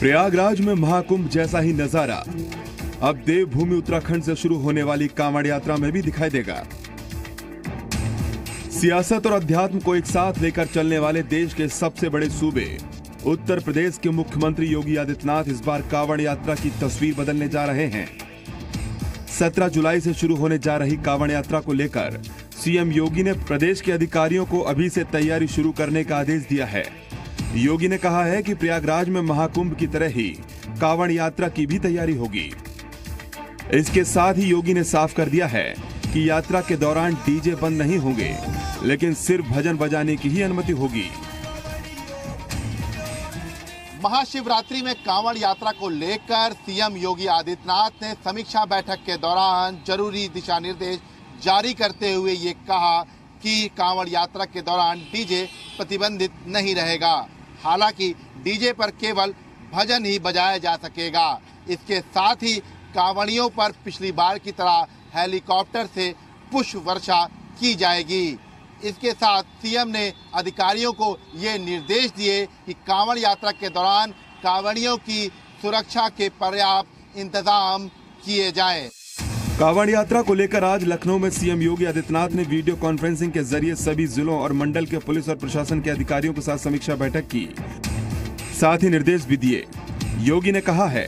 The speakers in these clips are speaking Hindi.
प्रयागराज में महाकुंभ जैसा ही नज़ारा। अब देवभूमि उत्तराखंड से शुरू होने वाली कांवड़ यात्रा में भी दिखाई देगा। सियासत और अध्यात्म को एक साथ लेकर चलने वाले देश के सबसे बड़े सूबे, उत्तर प्रदेश के मुख्यमंत्री योगी आदित्यनाथ इस बार कांवड़ यात्रा की तस्वीर बदलने जा रहे हैं। 17 जुलाई से शुरू होने जा रही कांवड़ यात्रा को लेकर सीएम योगी ने प्रदेश के अधिकारियों को अभी से तैयारी शुरू करने का आदेश दिया है। योगी ने कहा है कि प्रयागराज में महाकुंभ की तरह ही कांवड़ यात्रा की भी तैयारी होगी। इसके साथ ही योगी ने साफ़ कर दिया है कि यात्रा के दौरान डीजे बंद नहीं होंगे, लेकिन सिर्फ़ भजन बजाने की ही अनुमति होगी। महाशिवरात्रि में कांवड़ यात्रा को लेकर सीएम योगी आदित्यनाथ ने समीक्षा बैठक के दौरान ज़रूरी दिशा निर्देश जारी करते हुए ये कहा कि कांवड़ यात्रा के दौरान डीजे प्रतिबंधित नहीं रहेगा। हालाँकि डीजे पर केवल भजन ही बजाया जा सकेगा इसके साथ ही कांवड़ियों पर पिछली बार की तरह हेलीकॉप्टर से पुष्प वर्षा की जाएगी इसके साथ सीएम ने अधिकारियों को ये निर्देश दिए कि कांवड़ यात्रा के दौरान कांवड़ियों की सुरक्षा के पर्याप्त इंतज़ाम किए जाएँ। कांवड़ यात्रा को लेकर आज लखनऊ में सीएम योगी आदित्यनाथ ने वीडियो कॉन्फ्रेंसिंग के ज़रिए सभी जिलों और मंडल के पुलिस और प्रशासन के अधिकारियों के साथ समीक्षा बैठक की। साथ ही निर्देश भी दिए। योगी ने कहा है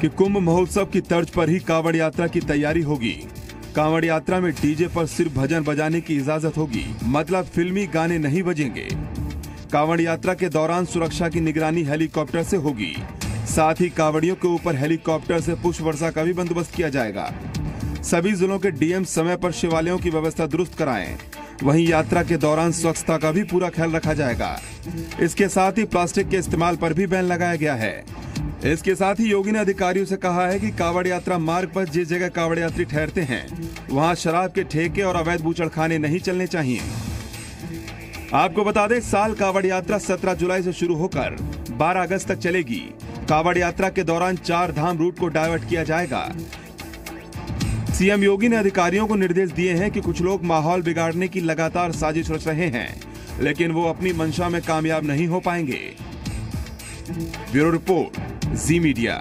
कि कुंभ महोत्सव की तर्ज पर ही कांवड़ यात्रा की तैयारी होगी। कांवड़ यात्रा में डीजे पर सिर्फ़ भजन बजाने की इजाज़त होगी मतलब फिल्मी गाने नहीं बजेंगे। कांवड़ यात्रा के दौरान सुरक्षा की निगरानी हेलीकॉप्टर से होगी। साथ ही कांवड़ियों के ऊपर हेलीकॉप्टर से पुष्प वर्षा का भी बंदोबस्त किया जाएगा। सभी जिलों के डीएम समय पर शिवालयों की व्यवस्था दुरुस्त कराएँ। वहीं यात्रा के दौरान स्वच्छता का भी पूरा ख्याल रखा जाएगा। इसके साथ ही प्लास्टिक के इस्तेमाल पर भी बैन लगाया गया है। इसके साथ ही योगी ने अधिकारियों से कहा है कि कावड़ यात्रा मार्ग पर जिस जगह कावड़ यात्री ठहरते हैं, वहाँ शराब के ठेके और अवैध बूचड़ खाने नहीं चलने चाहिए। आपको बता दें, साल कावड़ यात्रा 17 जुलाई से शुरू होकर 12 अगस्त तक चलेगी। कावड़ यात्रा के दौरान चार धाम रूट को डाइवर्ट किया जाएगा। सीएम योगी ने अधिकारियों को निर्देश दिए हैं कि कुछ लोग माहौल बिगाड़ने की लगातार साजिश रच रहे हैं, लेकिन वो अपनी मंशा में कामयाब नहीं हो पाएँगे। Bureau report, Zee media.